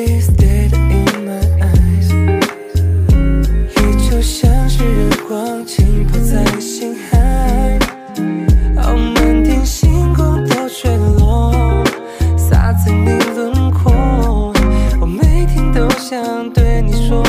is in my eyes，就像是月光浸泡在星海，哦，满天星光都坠落，洒在你轮廓，我每天都想对你说。